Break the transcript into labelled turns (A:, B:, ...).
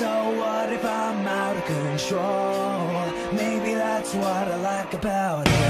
A: So what if I'm out of control? Maybe that's what I like about it.